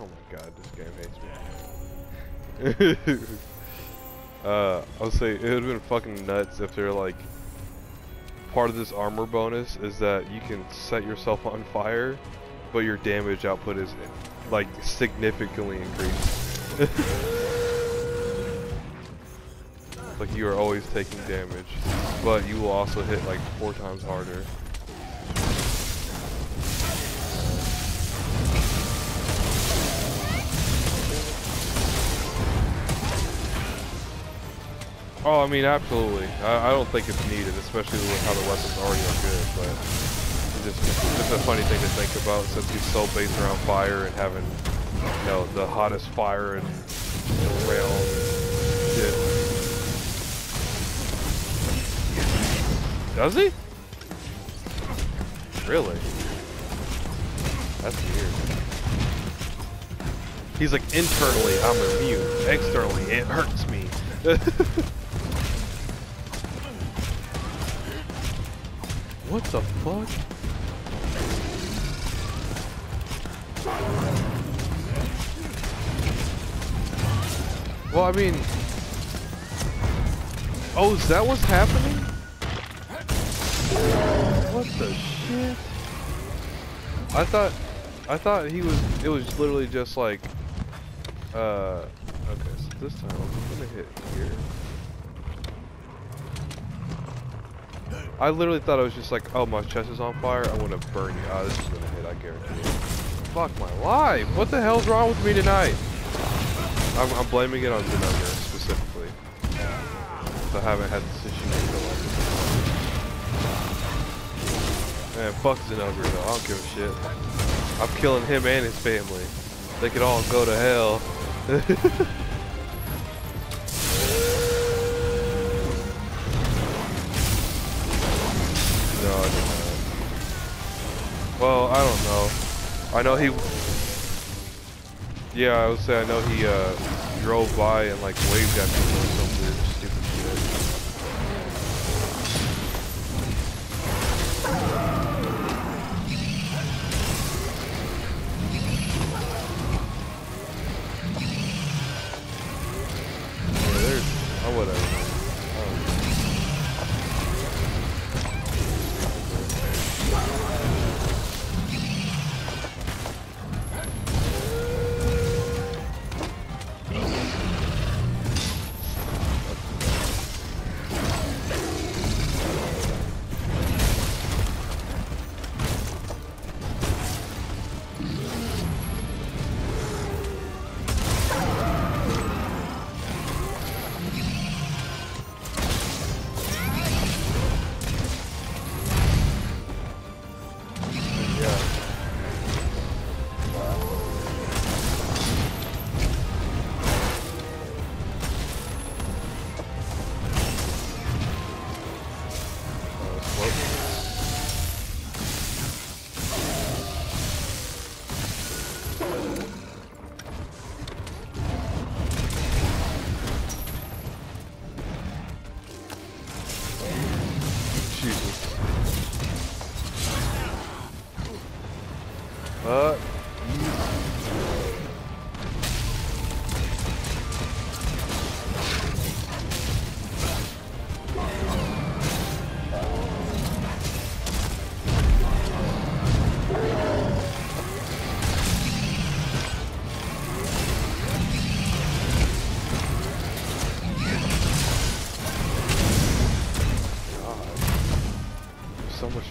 Oh my god, this game hates me. uh, I'll say it would have been fucking nuts if they're like part of this armor bonus is that you can set yourself on fire, but your damage output is like significantly increased. like you are always taking damage, but you will also hit like four times harder. Oh, I mean, absolutely. I, I, don't think it's needed, especially with how the weapons already are good, but it's just, it's just a funny thing to think about since he's so based around fire and having, you know, the hottest fire the realm. Shit. Does he? Really? That's weird. He's like, internally, I'm immune. Externally, it hurts me. What the fuck? Well, I mean... Oh, is that what's happening? What the shit? I thought... I thought he was... It was literally just like... Uh... Okay, so this time I'm gonna hit here. I literally thought I was just like, oh, my chest is on fire. I'm gonna burn you. Oh, this is gonna hit. I guarantee it. Fuck my life. What the hell's wrong with me tonight? I'm, I'm blaming it on Zinogre specifically. I haven't had this issue in so long. Man, fuck Zinogre though. I don't give a shit. I'm killing him and his family. They could all go to hell. Well, I don't know. I know he... Yeah, I would say I know he uh, drove by and like waved at people or some weird stupid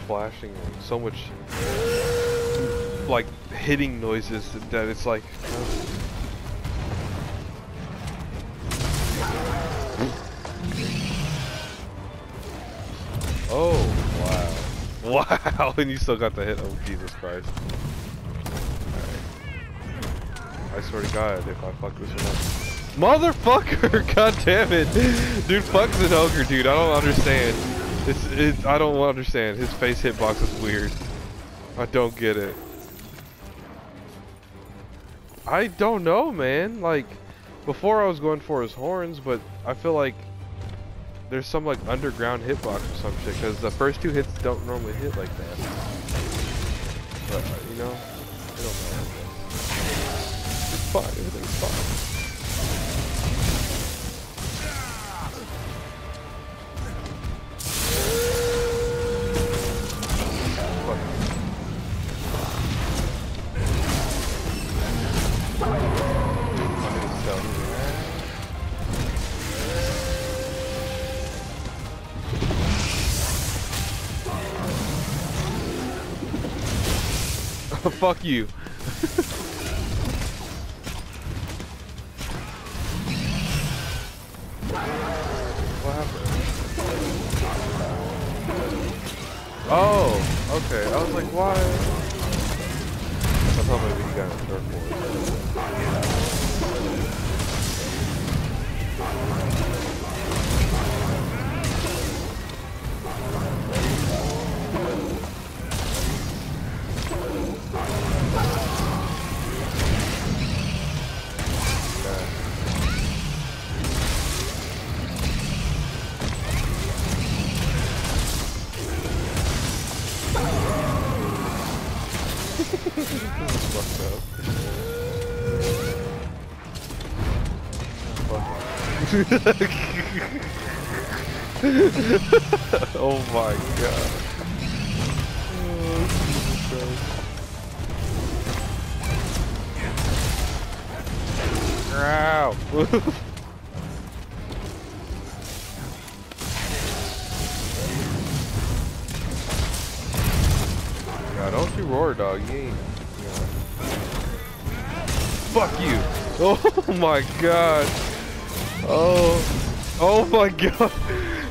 flashing and so much like hitting noises that it's like oh. oh wow. Wow and you still got the hit. Oh Jesus Christ. I swear to God if I fuck this one up. Motherfucker god damn it dude fuck Zinogre dude. I don't understand it's, it, I don't understand. His face hitbox is weird. I don't get it. I don't know, man. Like, before I was going for his horns, but I feel like there's some, like, underground hitbox or some shit, because the first two hits don't normally hit like that. But, you know, I don't know. It's fine. Everything's fine. Fuck you. what happened? Oh, okay. I was like, why? I thought maybe he got a. Fucked oh my god. Oh, Jesus Christ. Ow. God, don't you roar, dog. You ain't. Fuck you. Oh my god. Oh. Oh my god.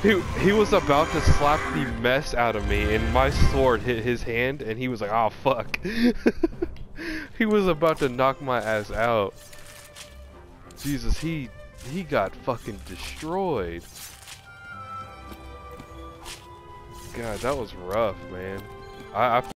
He, he was about to slap the mess out of me and my sword hit his hand and he was like, oh fuck. he was about to knock my ass out. Jesus, he he got fucking destroyed. God, that was rough, man. I, I